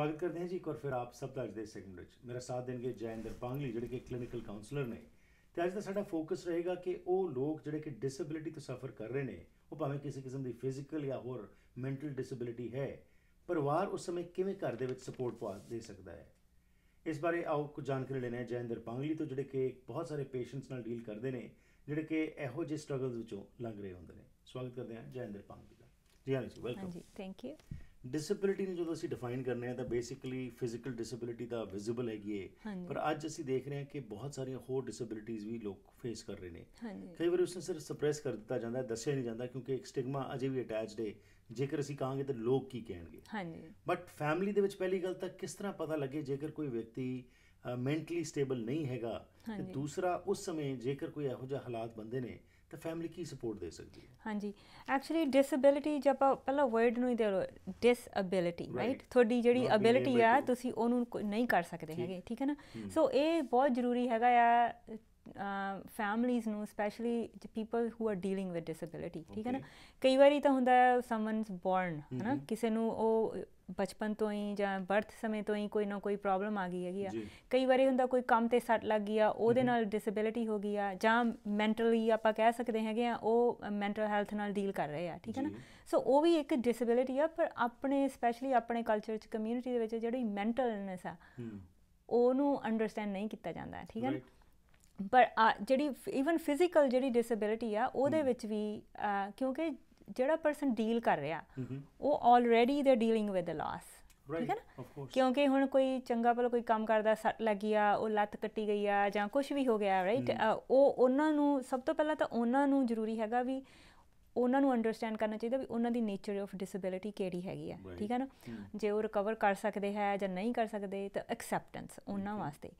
ਸਵਾਗਤ ਕਰਦੇ ਹਾਂ ਜੀ ਇੱਕ ਵਾਰ ਫਿਰ ਆਪ ਸਭ ਦਾ ਅੱਜ ਦੇ ਸੈਗਮੈਂਟ ਵਿੱਚ। ਮੇਰਾ ਸਾਥ ਦੇਣਗੇ ਜੈਂਦਰ ਪਾਂਗਲੀ ਜਿਹੜੇ ਕਿ ਕਲੀਨਿਕਲ ਕਾਉਂਸਲਰ ਨੇ। ਤੇ ਅੱਜ ਦਾ ਸਾਡਾ ਫੋਕਸ ਰਹੇਗਾ ਕਿ ਉਹ ਲੋਕ ਜਿਹੜੇ ਕਿ ਡਿਸੇਬਿਲਿਟੀ ਤੋਂ ਸਫਰ ਕਰ ਰਹੇ ਨੇ, ਉਹ ਭਾਵੇਂ ਕਿਸੇ ਕਿਸਮ ਦੀ ਫਿਜ਼ੀਕਲ ਜਾਂ ਹੋਰ ਮੈਂਟਲ ਡਿਸੇਬਿਲਿਟੀ ਹੈ, ਪਰਿਵਾਰ ਉਸ ਸਮੇਂ ਕਿਵੇਂ ਘਰ ਦੇ ਵਿੱਚ ਸਪੋਰਟ ਪਾ ਦੇ ਸਕਦਾ ਹੈ? ਇਸ ਬਾਰੇ ਆਓ ਕੁਝ ਜਾਣਕਾਰੀ ਲੈਣੇ ਆ ਜੈਂਦਰ ਪਾਂਗਲੀ ਤੋਂ, ਜਿਹੜੇ ਕਿ ਬਹੁਤ ਸਾਰੇ ਪੇਸ਼ੈਂਟਸ ਨਾਲ ਡੀਲ ਕਰਦੇ ਨੇ, ਜਿਹੜੇ ਕਿ ਇਹੋ ਜਿਹੇ ਸਟਰਗਲਸ ਵਿੱਚੋਂ ਲੰਘ ਰਹੇ ਹੁੰਦੇ ਨੇ। ਸਵਾਗਤ ਕਰਦੇ ਹਾਂ ਜੈਂਦਰ ਪਾਂਗਲੀ ਦਾ। ਜੀ ਹਾਂ ਜੀ ਵੈਲਕਮ ਜੀ ਥੈਂਕ ਯੂ ਡਿਸੇਬਿਲਿਟੀ ਨੂੰ ਜਦੋਂ ਅਸੀਂ ਡਿਫਾਈਨ ਕਰਨੇ ਆ ਤਾਂ ਬੇਸਿਕਲੀ ਫਿਜ਼ੀਕਲ ਡਿਸੇਬਿਲਿਟੀ ਦਾ ਵਿਜ਼ੀਬਲ ਹੈਗੀ ਹਾਂਜੀ। ਪਰ ਅੱਜ ਅਸੀਂ ਦੇਖ ਰਹੇ ਹਾਂ ਕਿ ਬਹੁਤ ਸਾਰੀਆਂ ਹੋਰ ਡਿਸੇਬਿਲਿਟੀਜ਼ ਵੀ ਲੋਕ ਫੇਸ ਕਰ ਰਹੇ ਨੇ। ਕਈ ਵਾਰ ਉਸ ਨੂੰ ਸਿਰਫ ਸਪਰੈਸ ਕਰ ਦਿੱਤਾ ਜਾਂਦਾ ਹੈ, ਦੱਸਿਆ ਨਹੀਂ ਜਾਂਦਾ ਕਿਉਂਕਿ ਇੱਕ ਸਟਿਗਮਾ ਅਜੇ ਵੀ ਅਟੈਚਡ ਹੈ ਜੇਕਰ ਅਸੀਂ ਕਹਾਂਗੇ ਤਾਂ ਲੋਕ ਕੀ ਕਹਿਣਗੇ? ਹਾਂਜੀ। ਬਟ ਫੈਮਿਲੀ ਦੇ ਵਿੱਚ ਪਹਿਲੀ ਗੱਲ ਤਾਂ ਕਿਸ ਤਰ੍ਹਾਂ ਪਤਾ ਲੱਗੇ ਜੇਕਰ ਕੋਈ ਵਿਅਕਤੀ ਮੈਂਟਲੀ ਸਟੇਬਲ ਨਹੀਂ ਹੈਗਾ ਤੇ। ਦੂਸਰਾ ਉਸ ਸਮੇਂ ਜੇਕਰ ਕੋਈ ਇਹੋ ਜਿਹਾ ਹਾਲਾਤ ਬੰਦੇ ਨੇ ਤਾਂ ਫੈਮਿਲੀ ਕੀ ਸਪੋਰਟ ਦੇ ਸਕਦੀ ਹੈ ਹਾਂਜੀ ਐਕਚੁਅਲੀ ਡਿਸੇਬਿਲਿਟੀ ਜੇ ਆਪਾਂ ਪਹਿਲਾਂ ਵਰਡ ਨੂੰ ਹੀ ਦੇ ਲੋ ਡਿਸਏਬਿਲਿਟੀ Right. ਰਾਈਟ ਤੁਹਾਡੀ ਜਿਹੜੀ ਅਬਿਲਿਟੀ ਆ ਤੁਸੀਂ ਉਹਨੂੰ ਨਹੀਂ ਕਰ ਸਕਦੇ। ਹੈਗੇ ਠੀਕ ਹੈ ਨਾ। ਸੋ ਇਹ ਬਹੁਤ ਜ਼ਰੂਰੀ ਹੈਗਾ ਆ ਫੈਮਲੀਜ਼ ਨੂੰ specially people who are dealing with disability ਠੀਕ ਹੈ ਨਾ. ਕਈ ਵਾਰੀ ਤਾਂ ਹੁੰਦਾ ਸਮਨਸ ਬੋਰਨ ਹੈ ਨਾ। ਕਿਸੇ ਨੂੰ ਉਹ ਬਚਪਨ ਤੋਂ ਹੀ ਜਾਂ ਬਰਥ ਸਮੇਂ ਤੋਂ ਹੀ ਕੋਈ ਨਾ ਕੋਈ ਪ੍ਰੋਬਲਮ ਆ ਗਈ ਹੈਗੀ ਆ। ਕਈ ਵਾਰੀ ਹੁੰਦਾ ਕੋਈ ਕੰਮ ਤੇ ਸੱਟ ਲੱਗ ਗਈ ਆ ਉਹਦੇ। ਨਾਲ ਡਿਸੇਬਿਲਿਟੀ ਹੋ ਗਈ ਆ ਜਾਂ ਮੈਂਟਲੀ ਆਪਾਂ ਕਹਿ ਸਕਦੇ ਹੈਗੇ ਆ ਉਹ ਮੈਂਟਲ ਹੈਲਥ ਨਾਲ ਡੀਲ ਕਰ ਰਹੇ ਆ ਠੀਕ ਹੈ ਨਾ। ਸੋ ਉਹ ਵੀ ਇੱਕ ਡਿਸੇਬਿਲਿਟੀ ਆ ਪਰ ਆਪਣੇ ਸਪੈਸ਼ਲੀ ਆਪਣੇ ਕਲਚਰ ਚ ਕਮਿਊਨਿਟੀ ਦੇ ਵਿੱਚ ਜਿਹੜੀ ਮੈਂਟਲ ਇਲਨੈਸ ਆ ਉਹਨੂੰ ਅੰਡਰਸਟੈਂਡ ਨਹੀਂ ਕੀਤਾ ਜਾਂਦਾ ਠੀਕ ਹੈ ਨਾ. ਪਰ ਜਿਹੜੀ ਇਵਨ ਫਿਜ਼ੀਕਲ ਜਿਹੜੀ ਡਿਸੇਬਿਲਿਟੀ ਆ ਉਹਦੇ। ਵਿੱਚ ਵੀ ਕਿਉਂਕਿ ਜਿਹੜਾ ਪਰਸਨ ਡੀਲ ਕਰ ਰਿਹਾ ਹਮ ਉਹ ਆਲਰੇਡੀ ਦੇ ਡੀਲਿੰਗ ਵਿਦ ਦ ਲਾਸ ਠੀਕ ਹੈ ਨਾ ਕਿਉਂਕਿ ਹੁਣ ਕੋਈ ਚੰਗਾ ਭਲਾ ਕੋਈ ਕੰਮ ਕਰਦਾ ਸੱਟ ਲੱਗੀ ਆ ਉਹ ਲੱਤ ਕੱਟੀ ਗਈ ਆ ਜਾਂ ਕੁਝ ਵੀ ਹੋ ਗਿਆ ਰਾਈਟ ਉਹ ਉਹਨਾਂ ਨੂੰ ਸਭ ਤੋਂ ਪਹਿਲਾਂ ਤਾਂ ਉਹਨਾਂ ਨੂੰ ਜ਼ਰੂਰੀ ਹੈਗਾ ਵੀ ਉਹਨਾਂ ਨੂੰ ਅੰਡਰਸਟੈਂਡ ਕਰਨਾ ਚਾਹੀਦਾ ਵੀ ਉਹਨਾਂ ਦੀ ਨੇਚਰ ਆਫ ਡਿਸੇਬਿਲਿਟੀ ਕਿਹੜੀ ਹੈਗੀ ਆ. ਠੀਕ ਹੈ ਨਾ ਹਮ। ਜੇ ਉਹ ਰਿਕਵਰ ਕਰ ਸਕਦੇ ਹੈ ਜਾਂ ਨਹੀਂ ਕਰ ਸਕਦੇ ਤਾਂ ਐਕਸੈਪਟੈਂਸ ਉਹਨਾਂ. ਵਾਸਤੇ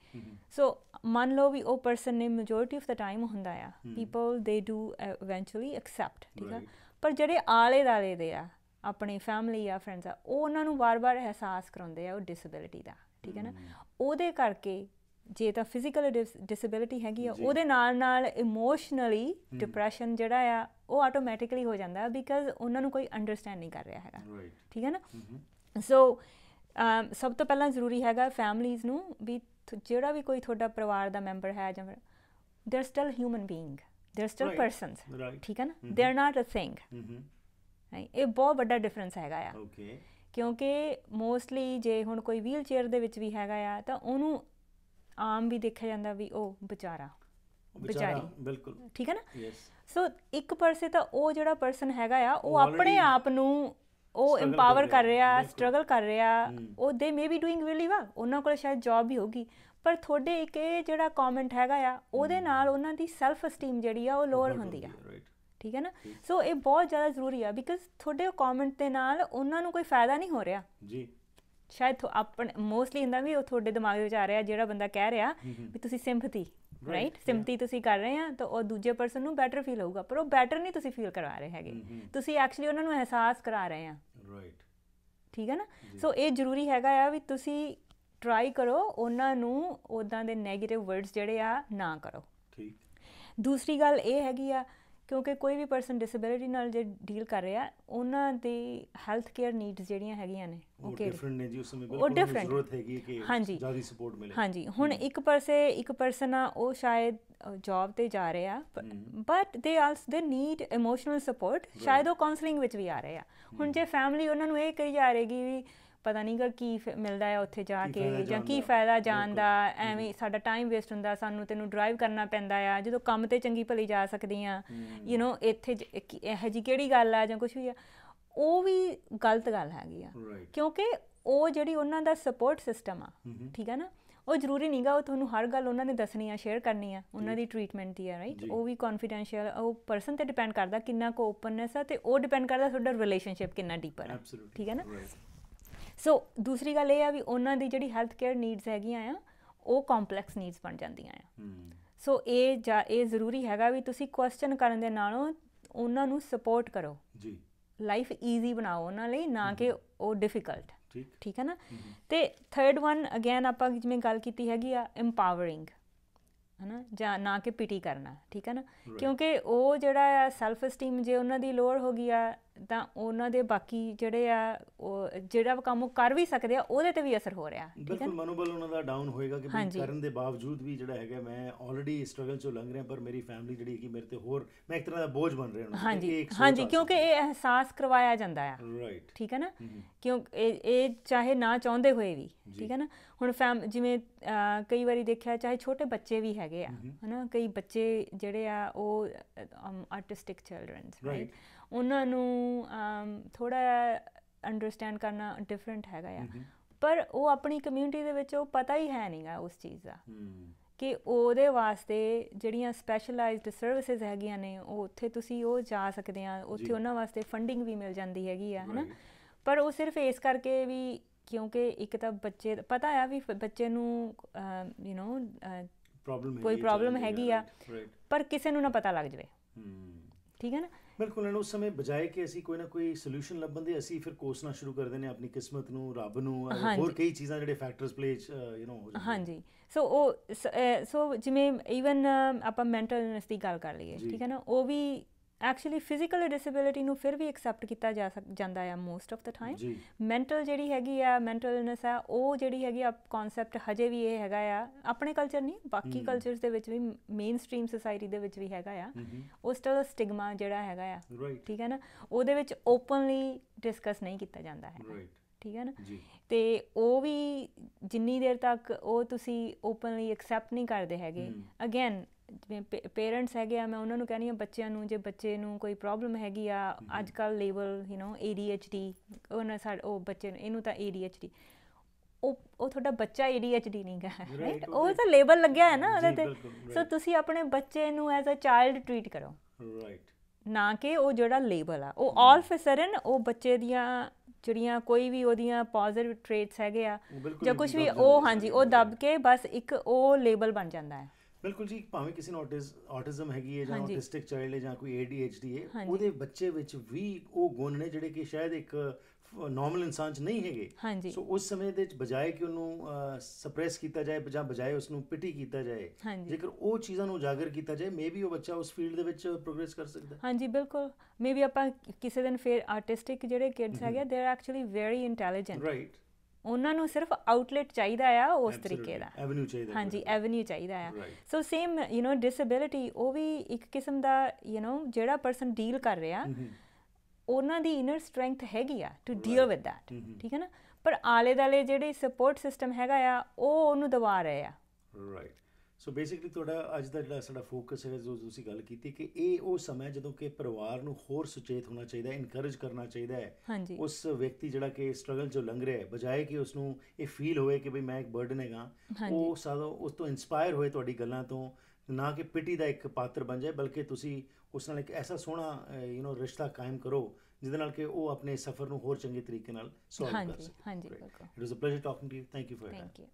ਸੋ ਮੰਨ ਲਓ ਵੀ ਉਹ ਪਰਸਨ ਨੇ ਮੈਜੋਰਿਟੀ ਆਫ ਦਾ ਟਾਈਮ ਹੁੰਦਾ ਆ। ਪੀਪਲ ਦੇ ਡੂ ਇਵੈਂਚੁਅਲੀ ਐਕਸੈਪਟ ਠੀਕ ਆ Right. ਪਰ ਜਿਹੜੇ ਆਲੇ ਦਾਲੇ ਦੇ ਆ ਆਪਣੀ ਫੈਮਿਲੀ ਆ ਫਰੈਂਡਸ ਆ ਉਹ ਉਹਨਾਂ ਨੂੰ ਵਾਰ-ਵਾਰ ਅਹਿਸਾਸ ਕਰਾਉਂਦੇ ਆ ਉਹ ਡਿਸੇਬਿਲਿਟੀ ਦਾ ਠੀਕ ਹੈ ਨਾ। ਉਹਦੇ ਕਰਕੇ ਜੇ ਤਾਂ ਫਿਜ਼ੀਕਲ ਡਿਸੇਬਿਲਿਟੀ ਹੈਗੀ ਆ। ਉਹਦੇ ਨਾਲ ਨਾਲ ਇਮੋਸ਼ਨਲੀ। ਡਿਪਰੈਸ਼ਨ ਜਿਹੜਾ ਆ ਉਹ ਆਟੋਮੈਟਿਕਲੀ ਹੋ ਜਾਂਦਾ ਬਿਕਾਜ਼ ਉਹਨਾਂ ਨੂੰ ਕੋਈ ਅੰਡਰਸਟੈਂਡ ਨਹੀਂ ਕਰ ਰਿਹਾ ਹੈਗਾ ਠੀਕ ਹੈ ਨਾ ਸੋ ਸਭ ਤੋਂ ਪਹਿਲਾਂ ਜ਼ਰੂਰੀ ਹੈਗਾ ਫੈਮਲੀਜ਼ ਨੂੰ ਵੀ ਜਿਹੜਾ ਵੀ ਕੋਈ ਤੁਹਾਡਾ ਪਰਿਵਾਰ ਦਾ ਮੈਂਬਰ ਹੈ ਜਾਂ they are still human being they are still. Persons right ਠੀਕ ਹੈ ਨਾ. They are not a thing ਹਮ ਇਹ ਬਹੁਤ ਵੱਡਾ ਡਿਫਰੈਂਸ ਹੈਗਾ ਆ ਓਕੇ ਕਿਉਂਕਿ ਮੋਸਟਲੀ ਜੇ ਹੁਣ ਕੋਈ ਵੀਲ ਚੇਅਰ ਦੇ ਵਿੱਚ ਵੀ ਹੈਗਾ ਆ ਤਾਂ ਉਹਨੂੰ ਆਮ ਵੀ ਦੇਖਿਆ ਜਾਂਦਾ ਵੀ ਉਹ ਵਿਚਾਰਾ ਵਿਚਾਰਾ। ਬਿਲਕੁਲ ਠੀਕ ਹੈ ਨਾ ਯੈਸ ਸੋ ਇੱਕ ਪਾਸੇ ਤਾਂ ਉਹ ਜਿਹੜਾ ਪਰਸਨ ਹੈਗਾ ਆ ਉਹ ਆਪਣੇ ਆਪ ਨੂੰ ਉਹ ਇੰਪਾਵਰ ਕਰ ਰਿਹਾ। ਸਟਰਗਲ ਕਰ ਰਿਹਾ। ਉਹ they may be doing really well ਉਹਨਾਂ ਕੋਲ ਸ਼ਾਇਦ ਜੌਬ ਵੀ ਹੋਗੀ ਪਰ ਤੁਹਾਡੇ ਇੱਕ ਇਹ ਜਿਹੜਾ ਕਮੈਂਟ ਹੈਗਾ ਆ ਉਹਦੇ। ਨਾਲ ਉਹਨਾਂ ਦੀ ਸੈਲਫ ਅਸਟੀਮ ਜਿਹੜੀ ਆ ਉਹ ਲੋਅਰ ਹੁੰਦੀ ਆ ਠੀਕ ਹੈ ਨਾ। ਸੋ ਇਹ ਬਹੁਤ ਜ਼ਿਆਦਾ ਜ਼ਰੂਰੀ ਆ ਬਿਕਾਜ਼ ਤੁਹਾਡੇ ਕਮੈਂਟ ਦੇ ਨਾਲ ਉਹਨਾਂ ਨੂੰ ਕੋਈ ਫਾਇਦਾ ਨਹੀਂ ਹੋ ਰਿਹਾ ਜੀ ਸ਼ਾਇਦ ਆਪਣੇ ਮੋਸਟਲੀ ਹੁੰਦਾ ਵੀ ਉਹ ਤੁਹਾਡੇ ਦਿਮਾਗ ਵਿੱਚ ਆ ਰਿਹਾ ਜਿਹੜਾ ਬੰਦਾ ਕਹਿ ਰਿਹਾ। ਵੀ ਤੁਸੀਂ ਸਿੰਪਥੀ ਰਾਈਟ. ਸਿੰਪਥੀ ਤੁਸੀਂ ਕਰ ਰਹੇ ਆ ਤਾਂ ਉਹ ਦੂਜੇ ਪਰਸਨ ਨੂੰ ਬੈਟਰ ਫੀਲ ਹੋਊਗਾ ਪਰ ਉਹ ਬੈਟਰ ਨਹੀਂ ਤੁਸੀਂ ਫੀਲ ਕਰਵਾ ਰਹੇ ਹੈਗੇ। ਤੁਸੀਂ ਐਕਚੁਅਲੀ ਉਹਨਾਂ ਨੂੰ ਅਹਿਸਾਸ ਕਰਾ ਰਹੇ ਆ ਰਾਈਟ ਠੀਕ ਹੈ ਨਾ। ਸੋ ਇਹ ਜ਼ਰੂਰੀ ਹੈਗਾ ਆ ਵੀ ਤੁਸੀਂ ਟਰਾਈ ਕਰੋ ਉਹਨਾਂ ਨੂੰ ਉਦਾਂ ਦੇ 네ਗੇਟਿਵ ਵਰਡਸ ਜਿਹੜੇ ਆ ਨਾ ਕਰੋ। ਠੀਕ। ਦੂਸਰੀ ਗੱਲ ਇਹ ਹੈਗੀ ਆ ਕਿਉਂਕਿ ਕੋਈ ਵੀ ਪਰਸਨ ਡਿਸੇਬਿਲਿਟੀ ਨਾਲ ਜੇ ਡੀਲ ਕਰ ਰਿਹਾ ਉਹਨਾਂ ਦੀ ਹੈਲਥ ਕੇਅਰ ਨੀਡਸ ਜਿਹੜੀਆਂ ਹੈਗੀਆਂ ਨੇ ਉਹ? ਡਿਫਰੈਂਟ ਨੇ ਜੀ ਉਸ ਸਮੇਂ ਬਿਲਕੁਲ। ਜ਼ਰੂਰਤ ਹੈਗੀ ਕਿ। ਜ਼ਿਆਦਾ ਸਪੋਰਟ ਮਿਲੇ। ਹਾਂਜੀ। ਹੁਣ ਇੱਕ ਪਰਸੇ ਇੱਕ ਪਰਸਨ ਆ ਉਹ ਸ਼ਾਇਦ ਜੌਬ ਤੇ ਜਾ ਰਹੇ ਆ। ਬਟ ਦੇ ਆਲਸੋ ਦੇ ਨੀਡ ਇਮੋਸ਼ਨਲ ਸਪੋਰਟ ਸ਼ਾਇਦ ਉਹ ਕਾਉਂਸਲਿੰਗ ਵਿੱਚ ਵੀ ਆ ਰਹੇ ਆ। ਹੁਣ ਜੇ ਫੈਮਿਲੀ ਉਹਨਾਂ ਨੂੰ ਇਹ ਕਹੀ ਜਾ ਰਹੇਗੀ ਵੀ ਪਤਾ ਨਹੀਂਗਾ ਕੀ ਫ- ਮਿਲਦਾ ਹੈ ਉੱਥੇ ਜਾ ਕੀ ਕੇ ਜਾਂ ਕੀ ਫਾਇਦਾ ਜਾਣ ਦਾ। ਐਵੇਂ ਸਾਡਾ ਟਾਈਮ ਵੇਸਟ ਹੁੰਦਾ ਸਾਨੂੰ ਤੈਨੂੰ ਡਰਾਈਵ ਕਰਨਾ ਪੈਂਦਾ ਆ ਜਦੋਂ ਕੰਮ ਤੇ ਚੰਗੀ ਭਲੀ ਜਾ ਸਕਦੀ ਆ। ਯੂ نو ਇੱਥੇ ਕੀ- ਇਹੋ ਜੀ ਕਿਹੜੀ ਗੱਲ ਆ ਜਾਂ ਕੁਝ ਵੀ ਆ ਉਹ ਵੀ ਗਲਤ ਗੱਲ ਹੈਗੀ ਆ ਕਿਉਂਕਿ ਉਹ ਜਿਹੜੀ ਉਹਨਾਂ ਦਾ ਸਪੋਰਟ ਸਿਸਟਮ ਆ। ਠੀਕ ਹੈ ਨਾ ਉਹ ਜ਼ਰੂਰੀ ਨਹੀਂਗਾ ਉਹ ਤੁਹਾਨੂੰ ਹਰ ਗੱਲ ਉਹਨਾਂ ਨੇ ਦੱਸਣੀ ਆ ਸ਼ੇਅਰ ਕਰਨੀ ਆ ਉਹਨਾਂ ਦੀ ਟ੍ਰੀਟਮੈਂਟ ਦੀ ਆ ਰਾਈਟ। ਉਹ ਵੀ ਕੌਨਫੀਡੈਂਸ਼ੀਅਲ ਉਹ ਪਰਸਨ ਤੇ ਡਿਪੈਂਡ ਕਰਦਾ ਕਿੰਨਾ ਕੋ ਓਪਨਨੈਸ ਆ ਤੇ ਉਹ ਡਿਪੈਂਡ ਕਰਦਾ ਤੁਹਾਡਾ ਰਿਲੇਸ਼ਨਸ਼ਿਪ ਕਿੰਨਾ ਡੀਪਰ ਆ ਠੀਕ ਹੈ ਨਾ ਸੋ ਦੂਸਰੀ ਗੱਲ ਇਹ ਆ ਵੀ ਉਹਨਾਂ ਦੀ ਜਿਹੜੀ ਹੈਲਥ ਕੇਅਰ ਨੀਡਸ ਹੈਗੀਆਂ ਆ ਉਹ ਕੰਪਲੈਕਸ ਨੀਡਸ ਬਣ ਜਾਂਦੀਆਂ ਆ। ਸੋ ਇਹ ਜਾ- ਇਹ ਜ਼ਰੂਰੀ ਹੈਗਾ ਵੀ ਤੁਸੀਂ ਕੁਐਸਚਨ ਕਰਨ ਦੇ ਨਾਲੋਂ ਉਹਨਾਂ ਨੂੰ ਸਪੋਰਟ ਕਰੋ। ਜੀ। ਲਾਈਫ ਈਜ਼ੀ ਬਣਾਓ ਉਹਨਾਂ ਲਈ ਨਾ ਕਿ ਉਹ ਡਿਫਿਕਲਟ ਠੀਕ। ਠੀਕ ਹੈ ਨਾ। ਤੇ ਥਰਡ ਵਨ ਅਗੇਨ ਆਪਾਂ ਜਿਵੇਂ ਗੱਲ ਕੀਤੀ ਹੈਗੀ ਆ ਐਮਪਾਵਰਿੰਗ ਹਨਾ? ਜਾਂ ਨਾ ਕਿ ਪਿਟੀ ਕਰਨਾ। ਠੀਕ ਹੈ ਨਾ. ਕਿਉਂਕਿ ਉਹ ਜਿਹੜਾ ਆ ਸੈਲਫ esteem ਜੇ ਉਹਨਾਂ ਦੀ ਲੋਅਰ ਹੋ ਗਈ ਆ ਤਾਂ ਉਹਨਾਂ ਦੇ ਬਾਕੀ ਜਿਹੜੇ ਆ ਉਹ ਜਿਹੜਾ ਕੰਮ ਉਹ ਕਰ ਵੀ ਸਕਦੇ ਆ ਉਹਦੇ ਤੇ ਵੀ ਅਸਰ ਹੋ ਰਿਹਾ ਬਿਲਕੁਲ ਮਨੋਬਲ ਉਹਨਾਂ ਦਾ ਡਾਊਨ ਹੋਏਗਾ ਕਿ ਕਰਨ ਦੇ ਬਾਵਜੂਦ ਵੀ ਜਿਹੜਾ ਹੈਗਾ ਮੈਂ ਆਲਰੇਡੀ ਸਟਰਗਲ ਚੋਂ ਲੰਘ ਰਿਹਾ ਪਰ ਮੇਰੀ ਫੈਮਿਲੀ ਜਿਹੜੀ ਕਿ ਮੇਰੇ ਤੇ ਹੋਰ ਮੈਂ ਇੱਕ ਤਰ੍ਹਾਂ ਦਾ ਬੋਝ ਬਣ ਰਿਹਾ ਹਾਂ ਹਾਂਜੀ ਹਾਂਜੀ ਕਿਉਂਕਿ ਇਹ ਅਹਿਸਾਸ ਕਰਵਾਇਆ ਜਾਂਦਾ ਆ। ਰਾਈਟ ਠੀਕ ਹੈ ਨਾ ਕਿਉਂ ਇਹ ਚਾਹੇ ਨਾ ਚਾਹੁੰਦੇ ਹੋਏ ਵੀ ਠੀਕ ਹੈ ਨਾ? ਹੁਣ ਫੈਮ ਜਿਵੇਂ ਕਈ ਵਾਰੀ ਦੇਖਿਆ ਚਾਹੇ ਛੋਟੇ ਬੱਚੇ ਵੀ ਹੈਗੇ ਆ ਹਨਾ? ਕਈ ਬੱਚੇ ਜਿਹੜੇ ਆ ਉਹ ਆਰਟਿਸਟਿਕ ਚਿਲड्रनਸ ਰਾਈਟ ਉਹਨਾਂ ਨੂੰ ਥੋੜਾ ਅੰਡਰਸਟੈਂਡ ਕਰਨਾ ਡਿਫਰੈਂਟ ਹੈਗਾ ਆ। ਪਰ ਉਹ ਆਪਣੀ ਕਮਿਊਨਿਟੀ ਦੇ ਵਿੱਚ ਉਹ ਪਤਾ ਹੀ ਹੈ ਨਹੀਂਗਾ ਉਸ ਚੀਜ਼ ਦਾ। ਕਿ ਉਹਦੇ ਵਾਸਤੇ ਜਿਹੜੀਆਂ ਸਪੈਸ਼ਲਾਈਜ਼ਡ ਸਰਵਿਸਿਜ਼ ਹੈਗੀਆਂ ਨੇ ਉਹ ਉੱਥੇ ਤੁਸੀਂ ਉਹ ਜਾ ਸਕਦੇ ਆ ਉੱਥੇ। ਉਹਨਾਂ ਵਾਸਤੇ ਫੰਡਿੰਗ ਵੀ ਮਿਲ ਜਾਂਦੀ ਹੈਗੀ ਆ ਹਨਾ. ਪਰ ਉਹ ਸਿਰਫ ਇਸ ਕਰਕੇ ਵੀ ਕਿਉਂਕਿ ਇੱਕ ਤਾਂ ਬੱਚੇ ਪਤਾ ਆ ਵੀ ਬੱਚੇ ਨੂੰ ਯੂ نو ਪ੍ਰੋਬਲਮ ਕੋਈ problem ਹੈਗੀ ਆ। ਪਰ ਕਿਸੇ ਨੂੰ ਨਾ ਪਤਾ ਲੱਗ ਜਵੇ। ਠੀਕ ਹੈ ਨਾ? ਬਿਲਕੁਲ ਇਹਨਾਂ ਉਸ ਸਮੇਂ ਬਜਾਏ ਕਿ ਅਸੀਂ ਕੋਈ ਨਾ ਕੋਈ ਸੋਲੂਸ਼ਨ ਲੱਭਣ ਦੇ ਅਸੀਂ ਫਿਰ ਕੋਸਣਾ ਸ਼ੁਰੂ ਕਰ ਦਿੰਦੇ ਹਾਂ ਆਪਣੀ ਕਿਸਮਤ ਨੂੰ ਰੱਬ ਨੂੰ। ਹੋਰ ਕਈ ਚੀਜ਼ਾਂ ਜਿਹੜੇ ਫੈਕਟਰਸ ਪਲੇ ਯੂ نو ਹੋ ਜਾਂਦੇ ਹਾਂਜੀ ਸੋ ਉਹ ਸੋ ਜਿਵੇਂ ਈਵਨ ਆਪਾਂ ਮੈਂਟਲ ਇਲਨੈਸ ਦੀ ਗੱਲ ਕਰ ਲਈਏ। ਠੀਕ ਹੈ ਨਾ ਉਹ ਵੀ ਐਕਚੁਅਲੀ ਫਿਜ਼ੀਕਲ ਡਿਸੇਬਿਲਿਟੀ ਨੂੰ ਫਿਰ ਵੀ ਐਕਸੈਪਟ ਕੀਤਾ ਜਾ ਜਾਂਦਾ ਆ most of the time mental ਜਿਹੜੀ ਹੈਗੀ ਆ ਮੈਂਟਲ ਇਲਨੈਸ ਆ ਉਹ ਜਿਹੜੀ ਹੈਗੀ ਆ ਕਨਸੈਪਟ ਹਜੇ ਵੀ ਇਹ ਹੈਗਾ ਆ ਆਪਣੇ ਕਲਚਰ ਨਹੀਂ ਬਾਕੀ। ਕਲਚਰਸ ਦੇ ਵਿੱਚ ਵੀ ਮੇਨ ਸਟ੍ਰੀਮ ਸੋਸਾਇਟੀ ਦੇ ਵਿੱਚ ਵੀ ਹੈਗਾ ਆ। ਹਮਮ ਉਹ ਸਟਿਲ ਸਟਿਗਮਾ ਜਿਹੜਾ ਹੈਗਾ ਆ। ਠੀਕ ਹੈ ਨਾ? ਉਹਦੇ ਵਿੱਚ ਓਪਨਲੀ ਡਿਸਕਸ ਨਹੀਂ ਕੀਤਾ ਜਾਂਦਾ ਹੈ ਠੀਕ ਹੈ ਨਾ? ਤੇ ਉਹ ਵੀ ਜਿੰਨੀ ਦੇਰ ਤੱਕ ਉਹ ਤੁਸੀਂ ਓਪਨਲੀ ਐਕਸੈਪਟ ਨਹੀਂ ਕਰਦੇ ਹੈਗੇ। ਅਗੇਨ ਜਿਵੇਂ ਪੇਰੈਂਟਸ ਹੈਗੇ ਆ ਮੈਂ ਉਹਨਾਂ ਨੂੰ ਕਹਿੰਦੀ ਆ ਬੱਚਿਆਂ ਨੂੰ ਜੇ ਬੱਚੇ ਨੂੰ ਕੋਈ ਪ੍ਰੋਬਲਮ ਹੈਗੀ ਆ ਅੱਜ ਕੱਲ ਲੇਬਲ ਯੂ نو ADHD ਉਹਨਾਂ ਸਾਡੇ ਉਹ ਬੱਚੇ ਨੂੰ ਇਹਨੂੰ ਤਾਂ ADHD ਉਹ ਉਹ ਤੁਹਾਡਾ ਬੱਚਾ ADHD ਨਹੀਂ ਗਾ ਰਾਈਟ ਉਹ ਉਹ ਤੇ- ਲੇਬਲ ਲੱਗਿਆ ਹੈ ਨਾ ਉਹਦੇ ਤੇ। ਸੋ. ਤੁਸੀਂ ਆਪਣੇ ਬੱਚੇ ਨੂੰ ਐਜ਼ ਅ ਚਾਈਲਡ ਟ੍ਰੀਟ ਕਰੋ। ਰਾਈਟ ਨਾ ਕਿ ਉਹ ਜਿਹੜਾ ਲੇਬਲ ਆ। ਉਹ ਆਲ ਫ ਸਡਨ ਉਹ ਬੱਚੇ ਦੀਆਂ ਜਿਹੜੀਆਂ ਕੋਈ ਵੀ ਉਹਦੀਆਂ ਪੋਜ਼ਿਟਿਵ ਟ੍ਰੇਟਸ ਹੈਗੇ ਆ ਜਾਂ ਕੁਝ ਵੀ ਉਹ ਹਾਂਜੀ ਉਹ। ਦਬ ਕੇ ਬਸ ਇੱਕ ਉਹ ਲੇਬਲ ਬਣ ਜਾਂਦਾ ਹੈ। ਬਿਲਕੁਲ ਜੀ ਭਾਵੇਂ ਕਿਸੇ ਨੂੰ ਆਟਿਜ਼ਮ ਹੈਗੀ ਹੈ ਜਾਂ। ਆਟਿਸਟਿਕ ਚਾਈਲਡ ਹੈ ਜਾਂ ਕੋਈ ADHD ਹੈ। ਉਹਦੇ ਬੱਚੇ ਵਿੱਚ ਵੀ ਉਹ ਗੁਣ ਨੇ ਜਿਹੜੇ ਕਿ ਸ਼ਾਇਦ ਇੱਕ ਨਾਰਮਲ ਇਨਸਾਨ 'ਚ ਨਹੀਂ ਹੈਗੇ। ਸੋ ਉਸ ਸਮੇਂ ਦੇ ਵਿੱਚ ਬਜਾਏ ਕਿ ਉਹਨੂੰ ਸਪਰੈਸ ਕੀਤਾ ਜਾਏ ਜਾਂ ਬਜਾਏ ਉਸ ਨੂੰ ਪਿਟੀ ਕੀਤਾ ਜਾਏ ਜੇਕਰ ਉਹ ਚੀਜ਼ਾਂ ਨੂੰ ਉਜਾਗਰ ਕੀਤਾ ਜਾਏ ਮੇਬੀ ਉਹ ਬੱਚਾ ਉਸ ਫੀਲਡ ਦੇ ਵਿੱਚ ਪ੍ਰੋਗਰੈਸ ਕਰ ਸਕਦਾ ਹੈ। ਹਾਂਜੀ ਬਿਲਕੁਲ। ਮੇਬੀ ਆਪਾਂ ਕਿਸੇ ਦਿਨ ਫਿਰ ਆਰਟਿਸਟਿਕ ਜਿਹੜੇ ਕਿਡਸ ਹੈਗੇ they are actually very intelligent right ਉਹਨਾਂ ਨੂੰ ਸਿਰਫ ਆਊਟਲੈਟ ਚਾਹੀਦਾ ਆ ਉਸ ਤਰੀਕੇ ਦਾ ਐਵਨਿਊ ਚਾਹੀਦਾ ਹਾਂਜੀ ਐਵਨਿਊ ਚਾਹੀਦਾ ਆ Right. So same you know disability ਉਹ ਵੀ ਇੱਕ ਕਿਸਮ ਦਾ ਯੂ نو ਜਿਹੜਾ ਪਰਸਨ ਡੀਲ ਕਰ ਰਿਹਾ ਉਹਨਾਂ ਦੀ ਇਨਰ ਸਟਰੈਂਥ ਹੈਗੀ ਆ to deal with that Mhm. ਠੀਕ ਹੈ ਨਾ ਪਰ ਆਲੇ ਦਾਲੇ ਜਿਹੜੇ ਸਪੋਰਟ ਸਿਸਟਮ ਹੈਗਾ ਆ ਉਹ ਉਹਨੂੰ ਦਬਾ ਰਹੇ ਆ ਰਾਈਟ ਸੋ ਬੇਸਿਕਲੀ ਤੁਹਾਡਾ ਅੱਜ ਦਾ ਜਿਹੜਾ ਸਾਡਾ ਫੋਕਸ ਹੈ ਜੋ ਤੁਸੀਂ ਗੱਲ ਕੀਤੀ ਕਿ ਇਹ ਉਹ ਸਮਾਂ ਜਦੋਂ ਕਿ ਪਰਿਵਾਰ ਨੂੰ ਹੋਰ ਸੁਚੇਤ ਹੋਣਾ ਚਾਹੀਦਾ ਹੈ ਇਨਕਰੇਜ ਕਰਨਾ ਚਾਹੀਦਾ ਹੈ ਹਾਂਜੀ ਉਸ ਵਿਅਕਤੀ ਜਿਹੜਾ ਕਿ ਸਟਰਗਲ ਚੋਂ ਲੰਘ ਰਿਹਾ ਹੈ ਬਜਾਏ ਕਿ ਉਸ ਨੂੰ ਇਹ ਫੀਲ ਹੋਏ ਕਿ ਭਈ ਮੈਂ ਇੱਕ ਬਰਡਨ ਹੈਗਾ ਹਾਂਜੀ। ਉਹ ਸਾਦੋਂ ਉਸ ਤੋਂ ਇਨਸਪਾਇਰ ਹੋਏ ਤੁਹਾਡੀ ਗੱਲਾਂ ਤੋਂ ਨਾ ਕਿ ਪਿਟੀ ਦਾ ਇੱਕ ਪਾਤਰ ਬਣ ਜਾਏ ਬਲਕਿ ਤੁਸੀਂ ਉਸ ਨਾਲ ਇੱਕ ਐਸਾ ਸੋਹਣਾ ਯੂ نو ਰਿਸ਼ਤਾ ਕਾਇਮ ਕਰੋ ਜਿਹਦੇ ਨਾਲ ਕਿ ਉਹ ਆਪਣੇ ਸਫ਼ਰ ਨੂੰ ਹੋਰ ਚੰਗੇ ਤਰੀਕੇ ਨਾਲ ਸੋਲਵ ਕਰ ਹਾਂਜੀ, ਸਕੇ ਹਾਂਜੀ, Great. ਬਿਲਕੁਲ। A pleasure talking to you. Thank you for your time. Thank you